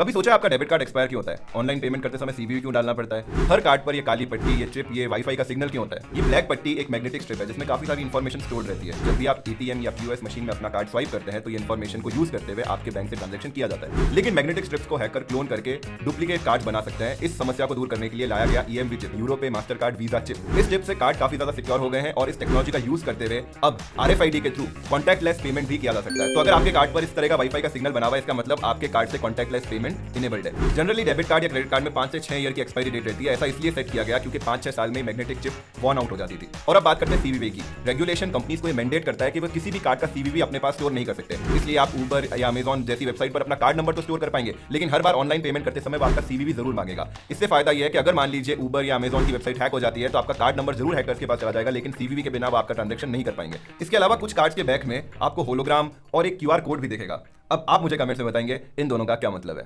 कभी सोचा आपका डेबिट कार्ड एक्सपायर क्यों होता है? ऑनलाइन पेमेंट करते समय सीवीवी क्यों डालना पड़ता है? हर कार्ड पर ये काली पट्टी, ये चिप, ये वाईफाई का सिग्नल क्यों होता है? ये ब्लैक पट्टी एक मैग्नेटिक स्ट्रिप है, जिसमें काफ़ी सारी इन्फॉर्मेशन स्टोर रहती है। जब भी आप एटीएम या पीओएस मशीन में अपना कार्ड स्वाइप करते हैं तो ये इन्फॉर्मेशन को यूज़ करते हुए आपके बैंक से ट्रांजेक्शन किया जाता है। लेकिन मैग्नेटिक स्ट्रिप्स को हैकर क्लोन करके डुप्लीकेट कार्ड बना सकते हैं। इस समस्या को दूर करने के लिए लाया गया EMV chip Europay Mastercard Visa chip इस चिप से कार्ड काफ़ी ज़्यादा सिक्योर हो गए हैं और इस टेक्नोलॉजी का यूज़ करते हुए अब आरएफआईडी के थ्रू कॉन्टैक्टलेस पेमेंट भी किया जा सकता है। तो अगर आपके कार्ड पर इस तरह का वाईफाई का सिग्नल बना हुआ है, इसका मतलब आपके कार्ड से कॉन्टैक्टलेस पेमेंट इनेबल्ड है जनरली डेबिट कार्ड या क्रेडिट कार्ड में पाँच से छह ईयर की एक्सपायरी डेट रहती है। ऐसा इसलिए सेट किया गया क्योंकि पाँच छह साल में मैग्नेटिक चिप वॉन आउट हो जाती थी। और अब बात करते हैं सीवीवी की। रेगुलेशन कंपनीज़ को ये मैंडेट करता है कि वो किसी भी कार्ड का सीवीवी अपने पास स्टोर नहीं कर सकते। इसलिए आप ऊबर या अमेजॉन जैसी वेबसाइट पर अपना कार्ड नंबर तो स्टोर कर पाएँगे, लेकिन हर बार ऑनलाइन पेमेंट करते समय आपका सीवीवी ज़रूर मांगेगा। इससे फ़ायदा यह है कि अगर मान लीजिए ऊबर या अमेजॉन की वेबसाइट हैक हो जाती है तो आपका कार्ड नंबर ज़रूर हैकर्स के पास चला जाएगा, लेकिन सीवीवी के बिना आपका ट्रांजेक्शन नहीं कर पाएँगे। इसके अलावा कुछ कार्ड के बैक में आपको होलोग्राम और एक क्यूआर कोड भी देखेगा। अब आप मुझे कमेंट में बताएँगे, इन दोनों का क्या मतलब है?